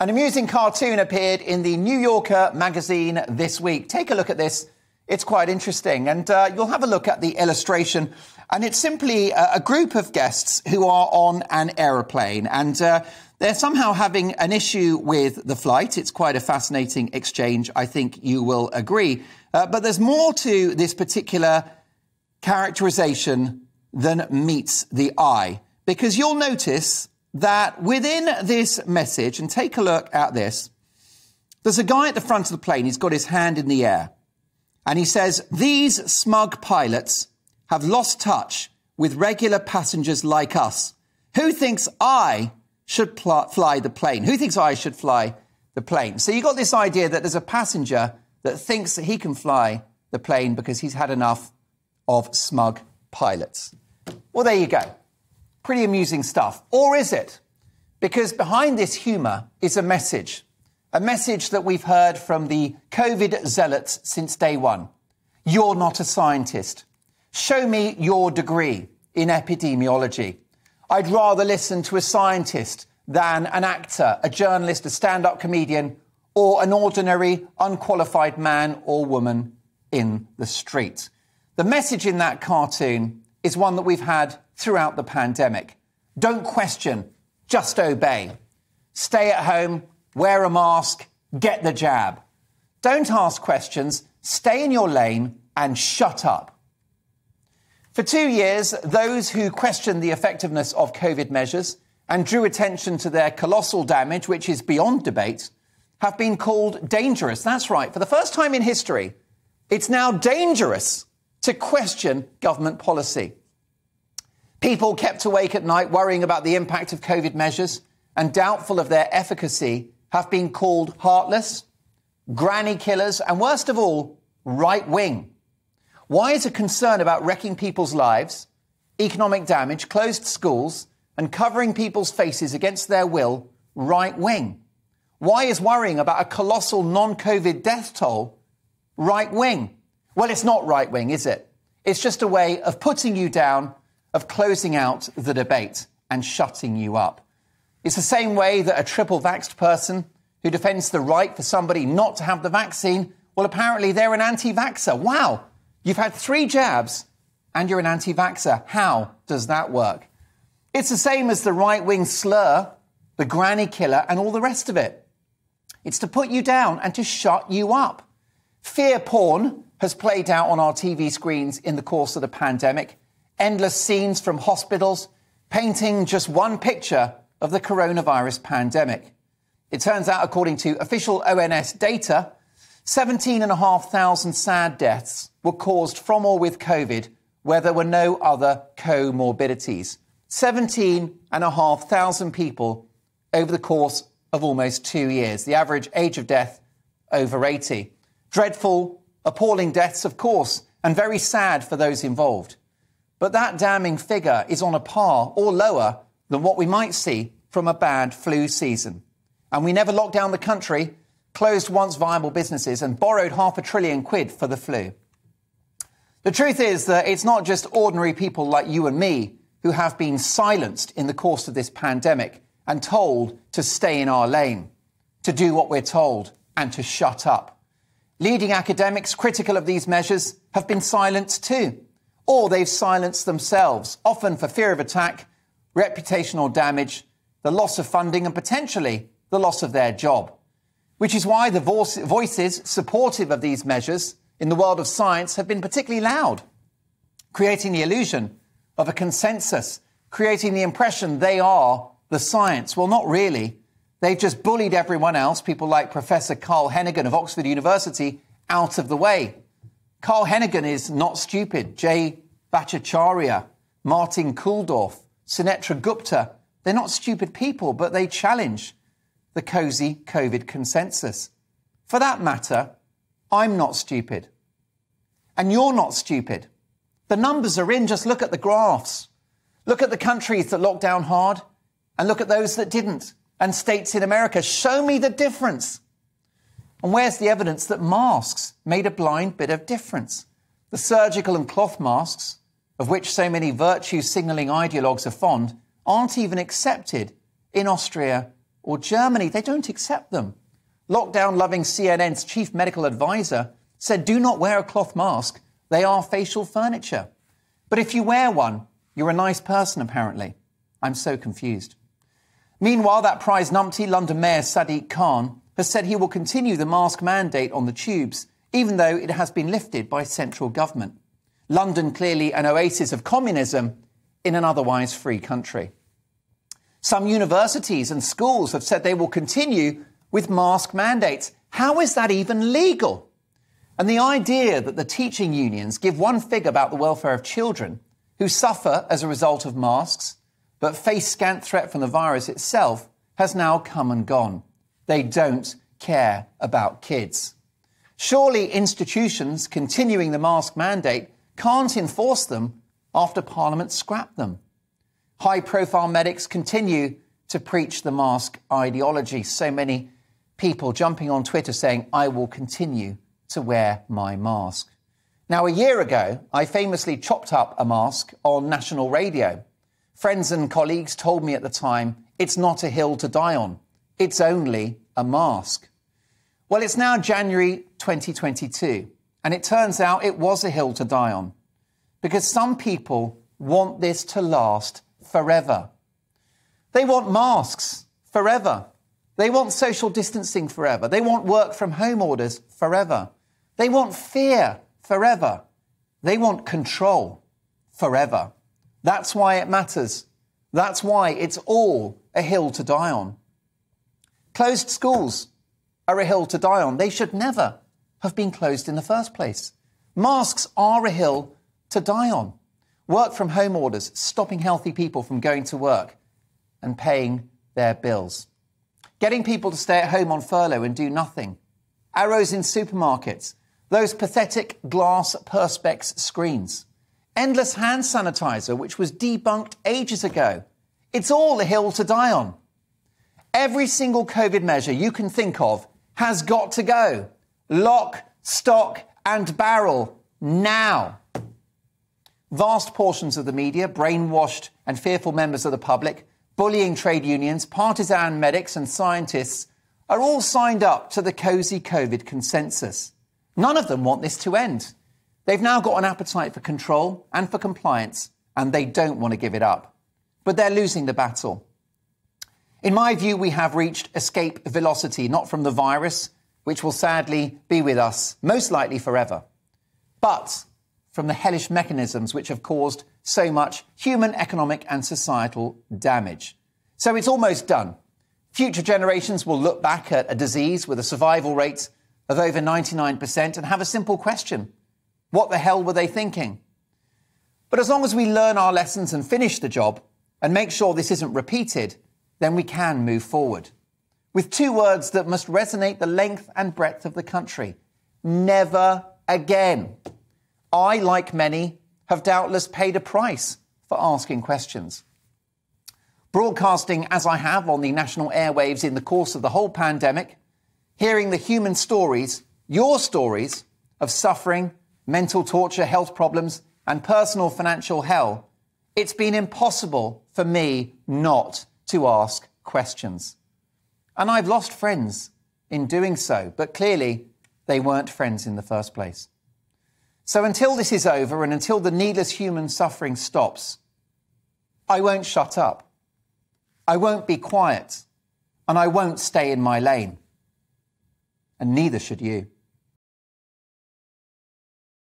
An amusing cartoon appeared in the New Yorker magazine this week. Take a look at this. It's quite interesting. And uh, you'll have a look at the illustration. And it's simply a, a group of guests who are on an aeroplane. And uh, they're somehow having an issue with the flight. It's quite a fascinating exchange, I think you will agree. Uh, but there's more to this particular characterization than meets the eye. Because you'll notice that within this message, and take a look at this, there's a guy at the front of the plane. He's got his hand in the air. And he says, These smug pilots have lost touch with regular passengers like us. Who thinks I should pl- fly the plane? Who thinks I should fly the plane? So you got this idea that there's a passenger that thinks that he can fly the plane because he's had enough of smug pilots. Well, there you go. Pretty amusing stuff. Or is it? Because behind this humour is a message. A message that we've heard from the COVID zealots since day one. You're not a scientist. Show me your degree in epidemiology. I'd rather listen to a scientist than an actor, a journalist, a stand up comedian, or an ordinary, unqualified man or woman in the street. The message in that cartoon is one that we've had throughout the pandemic. Don't question, just obey. Stay at home, wear a mask, get the jab. Don't ask questions, stay in your lane, and shut up. For two years, those who questioned the effectiveness of COVID measures and drew attention to their colossal damage, which is beyond debate, have been called dangerous. That's right. For the first time in history, it's now dangerous to question government policy. People kept awake at night worrying about the impact of COVID measures and doubtful of their efficacy have been called heartless, granny killers, and worst of all, right wing. Why is a concern about wrecking people's lives, economic damage, closed schools, and covering people's faces against their will right wing? Why is worrying about a colossal non COVID death toll right wing? Well, it's not right wing, is it? It's just a way of putting you down of closing out the debate and shutting you up. It's the same way that a triple vaxxed person who defends the right for somebody not to have the vaccine, well, apparently they're an anti vaxxer. Wow, you've had three jabs and you're an anti vaxxer. How does that work? It's the same as the right wing slur, the granny killer, and all the rest of it. It's to put you down and to shut you up. Fear porn has played out on our TV screens in the course of the pandemic endless scenes from hospitals, painting just one picture of the coronavirus pandemic. It turns out, according to official ONS data, 17,500 sad deaths were caused from or with COVID where there were no other comorbidities. 17,500 people over the course of almost two years. The average age of death over 80. Dreadful, appalling deaths, of course, and very sad for those involved. But that damning figure is on a par or lower than what we might see from a bad flu season. And we never locked down the country, closed once viable businesses, and borrowed half a trillion quid for the flu. The truth is that it's not just ordinary people like you and me who have been silenced in the course of this pandemic and told to stay in our lane, to do what we're told, and to shut up. Leading academics critical of these measures have been silenced too or they've silenced themselves, often for fear of attack, reputational damage, the loss of funding, and potentially the loss of their job. Which is why the voices supportive of these measures in the world of science have been particularly loud, creating the illusion of a consensus, creating the impression they are the science. Well, not really. They've just bullied everyone else, people like Professor Carl Heneghan of Oxford University, out of the way. Carl Heneghan is not stupid. Jay Bhattacharya, Martin Kulldorff, Sunetra Gupta, they're not stupid people, but they challenge the cozy COVID consensus. For that matter, I'm not stupid. And you're not stupid. The numbers are in, just look at the graphs. Look at the countries that locked down hard and look at those that didn't. And states in America, show me the difference. And where's the evidence that masks made a blind bit of difference? The surgical and cloth masks, of which so many virtue signalling ideologues are fond, aren't even accepted in Austria or Germany, they don't accept them. Lockdown loving CNN's chief medical advisor said, do not wear a cloth mask. They are facial furniture. But if you wear one, you're a nice person, apparently. I'm so confused. Meanwhile, that prize numpty, London Mayor Sadiq Khan, has said he will continue the mask mandate on the tubes, even though it has been lifted by central government. London clearly an oasis of communism in an otherwise free country. Some universities and schools have said they will continue with mask mandates. How is that even legal? And the idea that the teaching unions give one fig about the welfare of children who suffer as a result of masks but face scant threat from the virus itself has now come and gone. They don't care about kids. Surely institutions continuing the mask mandate can't enforce them after Parliament scrapped them. High profile medics continue to preach the mask ideology. So many people jumping on Twitter saying, I will continue to wear my mask. Now, a year ago, I famously chopped up a mask on national radio. Friends and colleagues told me at the time, it's not a hill to die on. It's only a mask. Well, it's now January 2022, and it turns out it was a hill to die on because some people want this to last forever. They want masks forever. They want social distancing forever. They want work from home orders forever. They want fear forever. They want control forever. That's why it matters. That's why it's all a hill to die on. Closed schools are a hill to die on. They should never have been closed in the first place. Masks are a hill to die on. Work from home orders, stopping healthy people from going to work and paying their bills. Getting people to stay at home on furlough and do nothing. Arrows in supermarkets. Those pathetic glass perspex screens. Endless hand sanitizer, which was debunked ages ago. It's all a hill to die on. Every single COVID measure you can think of has got to go. Lock, stock, and barrel now. Vast portions of the media, brainwashed and fearful members of the public, bullying trade unions, partisan medics, and scientists are all signed up to the cosy COVID consensus. None of them want this to end. They've now got an appetite for control and for compliance, and they don't want to give it up. But they're losing the battle. In my view, we have reached escape velocity, not from the virus, which will sadly be with us, most likely forever, but from the hellish mechanisms which have caused so much human, economic, and societal damage. So it's almost done. Future generations will look back at a disease with a survival rate of over 99% and have a simple question What the hell were they thinking? But as long as we learn our lessons and finish the job and make sure this isn't repeated, then we can move forward. With two words that must resonate the length and breadth of the country never again. I, like many, have doubtless paid a price for asking questions. Broadcasting as I have on the national airwaves in the course of the whole pandemic, hearing the human stories, your stories, of suffering, mental torture, health problems, and personal financial hell, it's been impossible for me not to ask questions. And I've lost friends in doing so, but clearly they weren't friends in the first place. So until this is over and until the needless human suffering stops, I won't shut up. I won't be quiet. And I won't stay in my lane. And neither should you.